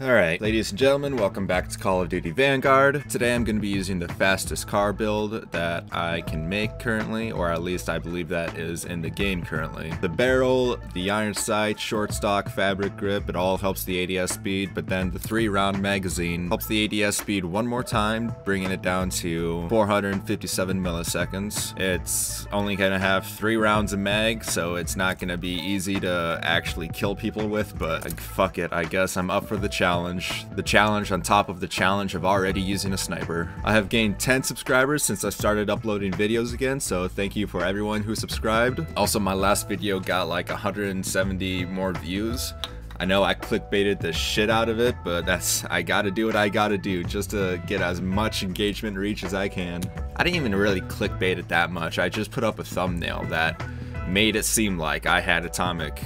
Alright, ladies and gentlemen, welcome back to Call of Duty Vanguard. Today I'm going to be using the fastest Kar build that I can make currently, or at least I believe that is in the game currently. The barrel, the iron sight, short stock, fabric grip, it all helps the ADS speed, but then the three round magazine helps the ADS speed one more time, bringing it down to 457 milliseconds. It's only going to have three rounds of mag, so it's not going to be easy to actually kill people with, but fuck it, I guess I'm up for the challenge challenge. The challenge on top of the challenge of already using a sniper. I have gained 10 subscribers since I started uploading videos again, so thank you for everyone who subscribed. Also, my last video got like 170 more views. I know I clickbaited the shit out of it, but that's, I gotta do what I gotta do just to get as much engagement reach as I can. I didn't even really clickbait it that much, I just put up a thumbnail that made it seem like I had Atomic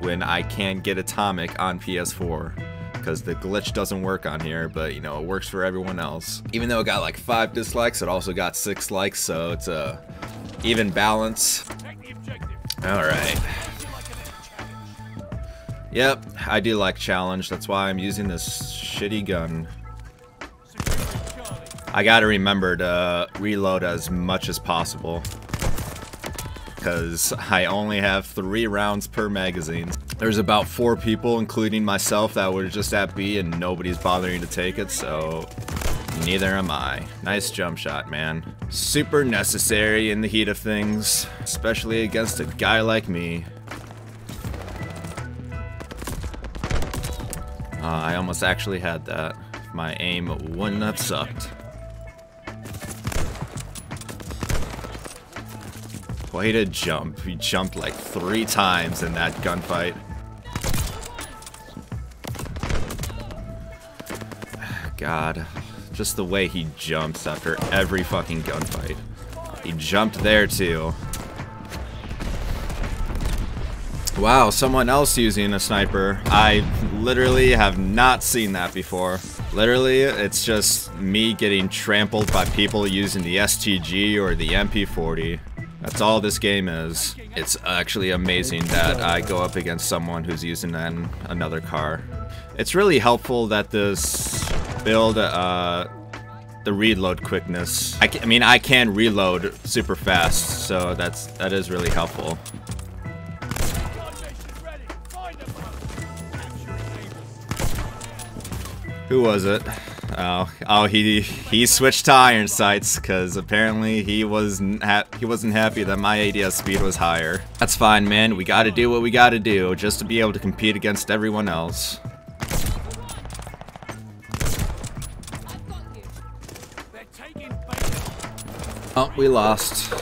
when I can't get Atomic on PS4 because the glitch doesn't work on here, but you know, it works for everyone else. Even though it got like five dislikes, it also got six likes, so it's a even balance. All right. Yep, I do like challenge. That's why I'm using this shitty gun. I gotta remember to reload as much as possible. Because I only have three rounds per magazine. There's about four people, including myself, that were just at B and nobody's bothering to take it, so neither am I. Nice jump shot, man. Super necessary in the heat of things, especially against a guy like me. Uh, I almost actually had that. My aim wouldn't have sucked. Way to jump. He jumped like three times in that gunfight. God. Just the way he jumps after every fucking gunfight. He jumped there too. Wow, someone else using a sniper. I literally have not seen that before. Literally, it's just me getting trampled by people using the STG or the MP40. That's all this game is. It's actually amazing that I go up against someone who's using an, another Kar. It's really helpful that this build uh, the reload quickness. I, I mean, I can reload super fast, so that's that is really helpful. Who was it? Oh, oh, he he switched to iron sights because apparently he wasn't he wasn't happy that my ADS speed was higher. That's fine, man. We got to do what we got to do just to be able to compete against everyone else. Oh, we lost.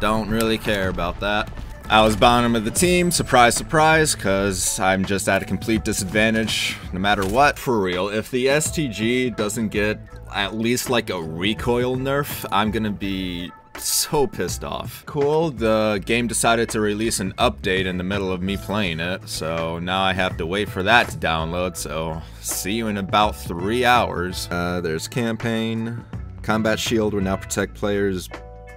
Don't really care about that. I was bottom of the team, surprise, surprise, because I'm just at a complete disadvantage no matter what. For real, if the STG doesn't get at least like a recoil nerf, I'm gonna be so pissed off. Cool, the game decided to release an update in the middle of me playing it, so now I have to wait for that to download, so see you in about three hours. Uh, there's campaign. Combat shield will now protect players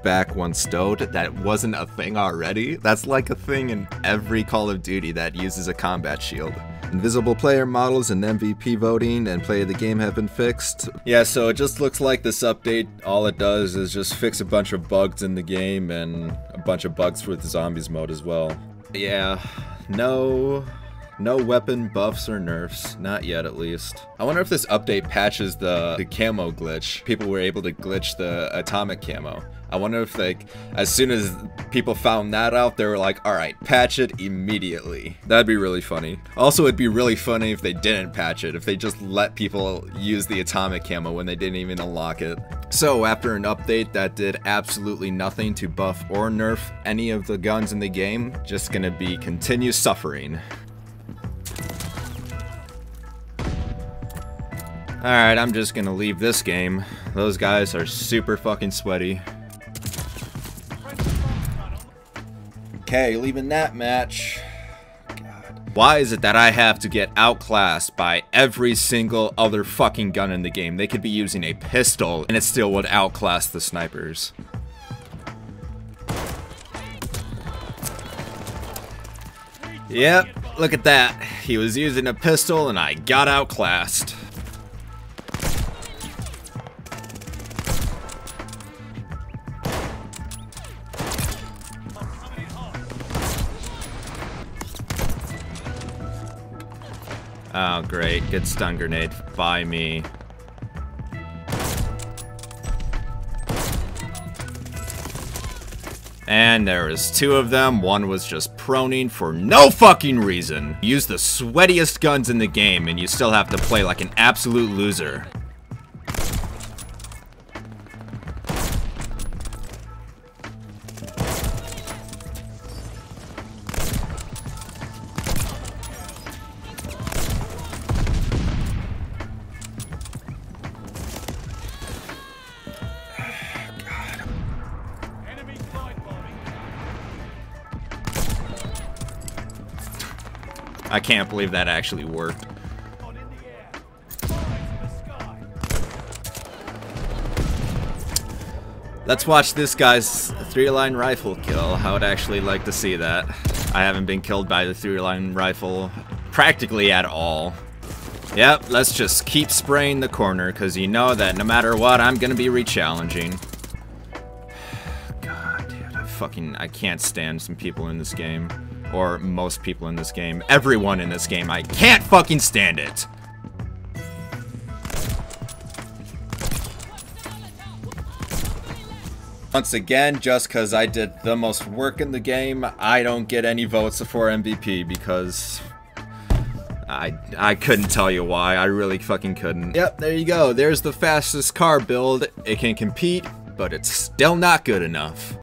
back once stowed. That wasn't a thing already. That's like a thing in every Call of Duty that uses a combat shield. Invisible player models and MVP voting and play of the game have been fixed. Yeah, so it just looks like this update, all it does is just fix a bunch of bugs in the game and a bunch of bugs with the zombies mode as well. Yeah, no no weapon buffs or nerfs, not yet at least. I wonder if this update patches the, the camo glitch. People were able to glitch the atomic camo. I wonder if like, as soon as people found that out, they were like, alright, patch it immediately. That'd be really funny. Also, it'd be really funny if they didn't patch it, if they just let people use the atomic camo when they didn't even unlock it. So after an update that did absolutely nothing to buff or nerf any of the guns in the game, just gonna be continue suffering. Alright, I'm just gonna leave this game. Those guys are super fucking sweaty. Okay, leaving that match. Why is it that I have to get outclassed by every single other fucking gun in the game? They could be using a pistol and it still would outclass the snipers. Yep, look at that. He was using a pistol and I got outclassed. Oh, great. Good stun grenade by me. And there was two of them. One was just proning for no fucking reason. Use the sweatiest guns in the game and you still have to play like an absolute loser. I can't believe that actually worked. Let's watch this guy's three-line rifle kill. I would actually like to see that. I haven't been killed by the three-line rifle practically at all. Yep, let's just keep spraying the corner, because you know that no matter what, I'm going to be re-challenging. God, dude, I fucking, I can't stand some people in this game or most people in this game, everyone in this game, I can't fucking stand it! Once again, just because I did the most work in the game, I don't get any votes for MVP because I I couldn't tell you why. I really fucking couldn't. Yep, there you go. There's the fastest Kar build. It can compete, but it's still not good enough.